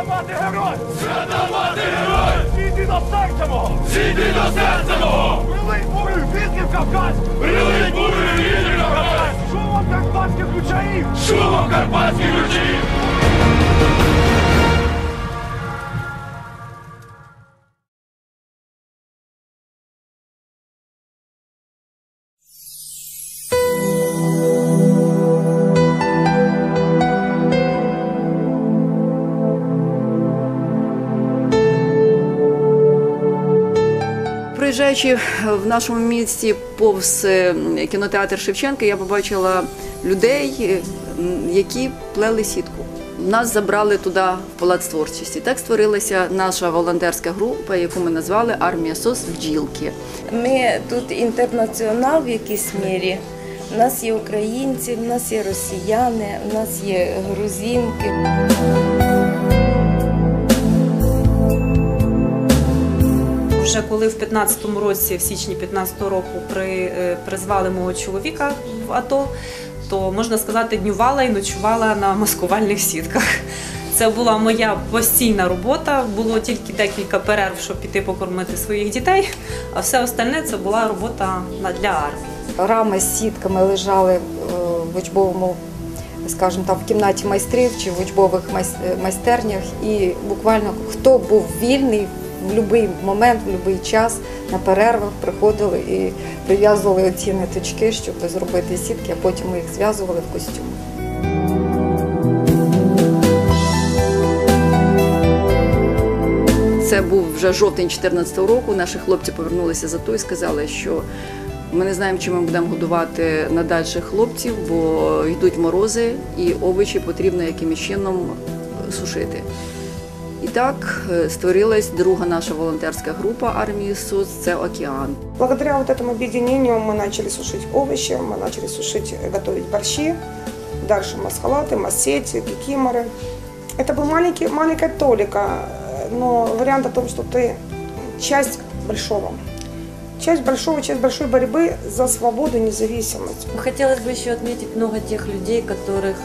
Свята мати герой! Свята мати герой! Зійди до серця мого! Зійди до серця мого! Прилий бурю вітрів Кавказ! Прилий бурю вітрів Кавказ! Шумом карпатських ручаїв! Шумом карпатських ключаїв! Проїжджаючи в нашому місті повз е, кінотеатр Шевченка, я побачила людей, е, які плели сітку. Нас забрали туди в палац творчості. Так створилася наша волонтерська група, яку ми назвали Армія СОС бджілки. Ми тут інтернаціонал в якійсь мірі. У нас є українці, в нас є росіяни, в нас є грузинки. Вже коли в 15-му році, в січні 15-го року, при, е, призвали мого чоловіка в АТО, то можна сказати, днювала і ночувала на маскувальних сітках. Це була моя постійна робота. Було тільки декілька перерв, щоб піти покормити своїх дітей, а все остальне це була робота для армії. Рами з сітками лежали е, в учбовому, скажімо там, в кімнаті майстрів чи в учбових майстернях. І буквально хто був вільний в будь-який момент, в будь-який час на перервах приходили і прив'язували оці ниточки, щоб зробити сітки, а потім ми їх зв'язували в костюм. Це був вже жовтень 2014 року. Наші хлопці повернулися за то і сказали, що ми не знаємо, чим ми будемо годувати надальших хлопців, бо йдуть морози і овочі потрібно якимось чином сушити І так е, створилась друга наша волонтерська група армії СОС це Океан. Благодаря вот этому объединению мы начали сушить овощи, мы начали сушить, э, готовить борщи, дальше масхалаты, массети, кикиморы. Это был маленький, маленькая толика, э, но вариант о том, что ты часть большого. Часть большого, часть большой борьбы за свободу и независимость. Хотелось бы еще отметить много тех людей, которых,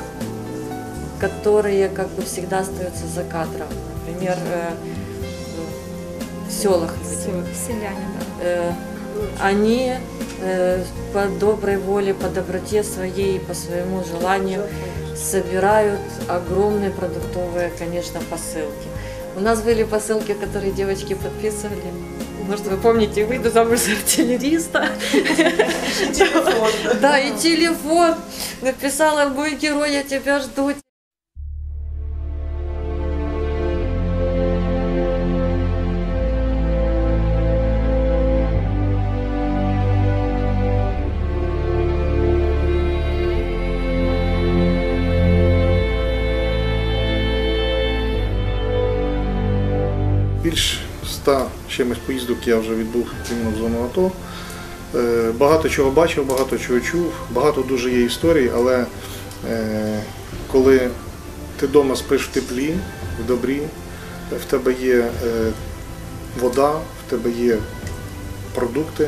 которые как бы всегда остаются за кадром. Например, э, в селах люди. Селяне, да. Э, Они э, по доброй воле, по доброте своей, по своему желанию собирают огромные продуктовые, конечно, посылки. У нас были посылки, которые девочки подписывали. Может, вы помните, выйду замуж за артиллериста. Да, и телефон. Написала, мой герой, я тебя жду. Чимось поїздок я вже відбув іменно в зону АТО. Е, Багато чого бачив, багато чого чув, багато дуже є історій, але е, коли ти вдома спиш в теплі, в добрі, в тебе є е, вода, в тебе є продукти,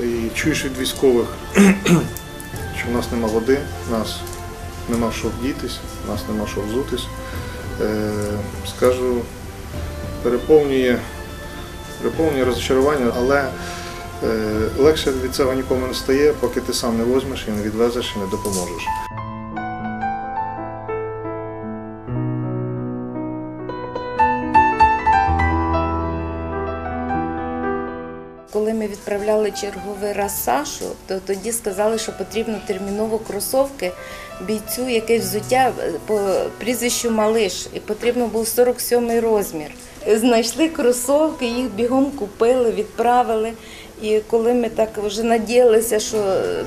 і чуєш від військових, що в нас нема води, в нас нема що вдітись, в нас нема що взутись. Скажу, переповнює, переповнює розчарування, але е, легше від цього нікому не стає, поки ти сам не возьмеш і не відвезеш і не допоможеш. Коли ми відправляли черговий раз Сашу, то тоді сказали, що потрібно терміново кросовки бійцю якесь взуття е, по прізвищу Малиш, і потрібно був 47 розмір. Знайшли кросовки, їх бігом купили, відправили. І коли ми так вже надіялися, що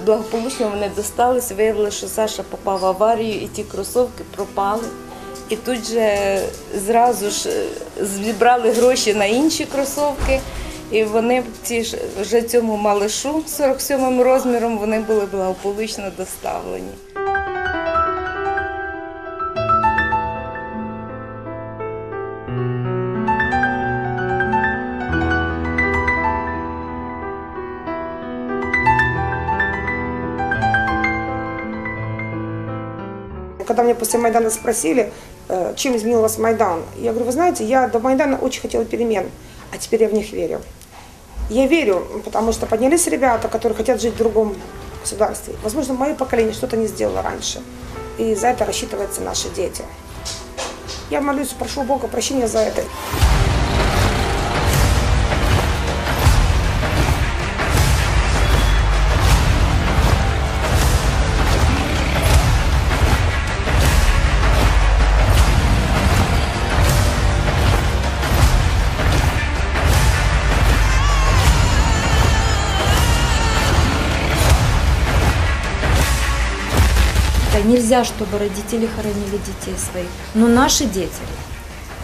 благополучно вони досталися, виявилося, що Саша попав в аварію і ті кросовки пропали. І тут же зразу ж е, зібрали гроші на інші кросовки. І вони ці ж вже цьому малишу 47 розміром вони були благополучно доставлені. Когда меня после Майдана спросили, э, чем изменился Майдан. Я говорю, вы знаете, я до Майдана очень хотела перемен, а теперь я в них верю. Я верю, потому что поднялись ребята, которые хотят жить в другом государстве. Возможно, мое поколение что-то не сделало раньше. И за это рассчитываются наши дети. Я молюсь, прошу Бога прощения за это. Да нельзя, чтобы родители хоронили детей своих. Но наши дети,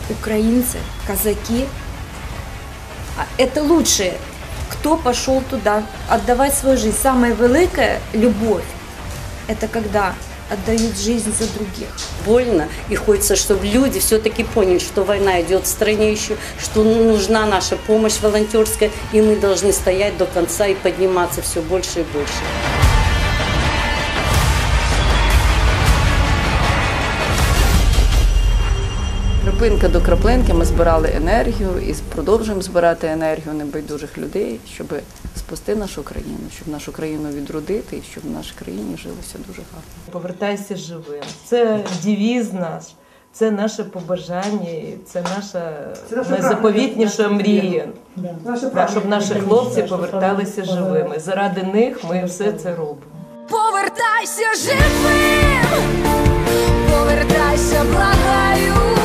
украинцы, казаки, а это лучшие, кто пошел туда отдавать свою жизнь. Самая великая любовь – это когда отдают жизнь за других. больно, и хочется, чтобы люди все-таки поняли, что война идет в стране еще, что нужна наша помощь волонтерская, и мы должны стоять до конца и подниматься все больше и больше. Крапинка до краплинки ми збирали енергію і продовжуємо збирати енергію небайдужих людей, щоб спасти нашу країну, щоб нашу країну відродити і щоб в нашій країні жилося дуже гарно. Повертайся живим. Це девіз наш, це наше побажання, і це наша найзаповітніша мрія. Да, щоб наші хлопці поверталися живими. Заради них ми все це робимо. Повертайся живим, повертайся, благаю,